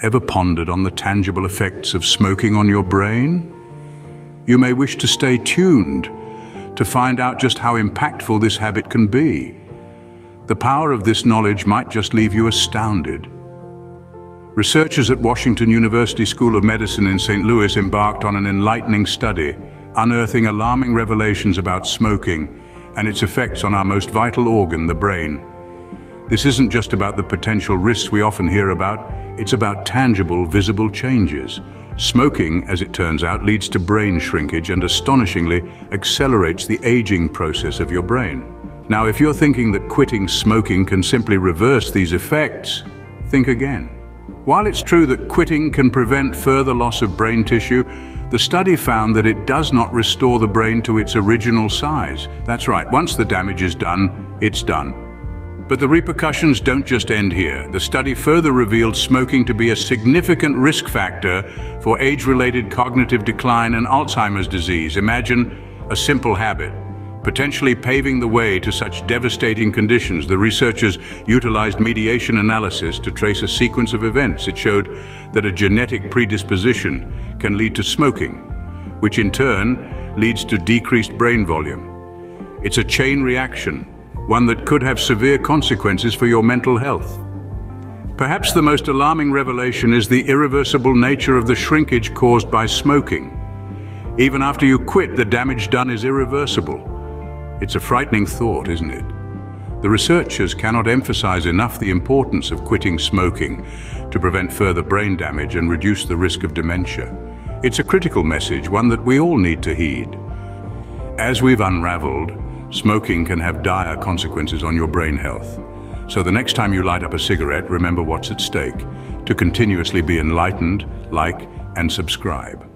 Ever pondered on the tangible effects of smoking on your brain? You may wish to stay tuned to find out just how impactful this habit can be. The power of this knowledge might just leave you astounded. Researchers at Washington University School of Medicine in St. Louis embarked on an enlightening study, unearthing alarming revelations about smoking and its effects on our most vital organ, the brain. This isn't just about the potential risks we often hear about, it's about tangible, visible changes. Smoking, as it turns out, leads to brain shrinkage and astonishingly accelerates the aging process of your brain. Now, if you're thinking that quitting smoking can simply reverse these effects, think again. While it's true that quitting can prevent further loss of brain tissue, the study found that it does not restore the brain to its original size. That's right, once the damage is done, it's done. But the repercussions don't just end here. The study further revealed smoking to be a significant risk factor for age-related cognitive decline and Alzheimer's disease. Imagine a simple habit, potentially paving the way to such devastating conditions. The researchers utilized mediation analysis to trace a sequence of events. It showed that a genetic predisposition can lead to smoking, which in turn leads to decreased brain volume. It's a chain reaction, one that could have severe consequences for your mental health. Perhaps the most alarming revelation is the irreversible nature of the shrinkage caused by smoking. Even after you quit, the damage done is irreversible. It's a frightening thought, isn't it? The researchers cannot emphasize enough the importance of quitting smoking to prevent further brain damage and reduce the risk of dementia. It's a critical message, one that we all need to heed. As we've unraveled, smoking can have dire consequences on your brain health. So the next time you light up a cigarette, remember what's at stake. To continuously be enlightened, like and subscribe.